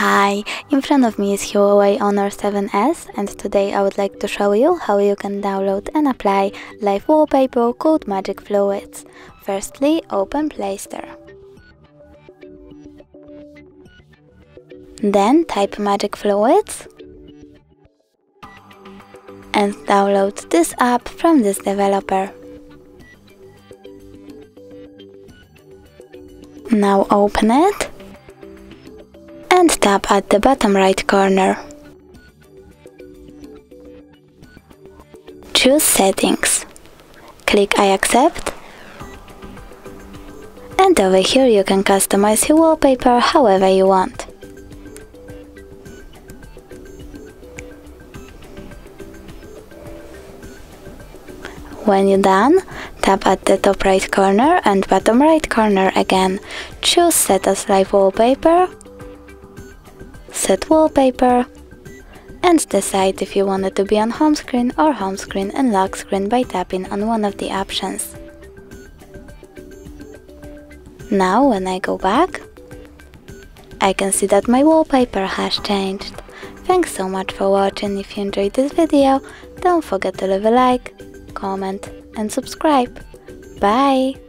Hi, in front of me is Huawei Honor 7S and today I would like to show you how you can download and apply live wallpaper called Magic Fluids. Firstly, open Play Store. Then type Magic Fluids and download this app from this developer. Now open it and tap at the bottom right corner. Choose Settings. Click I accept. And over here you can customize your wallpaper however you want. When you're done, tap at the top right corner and bottom right corner again. Choose Set as Live Wallpaper, Set Wallpaper, and decide if you want it to be on home screen or home screen and lock screen by tapping on one of the options. Now when I go back, I can see that my wallpaper has changed. Thanks so much for watching, if you enjoyed this video, don't forget to leave a like, comment and subscribe. Bye!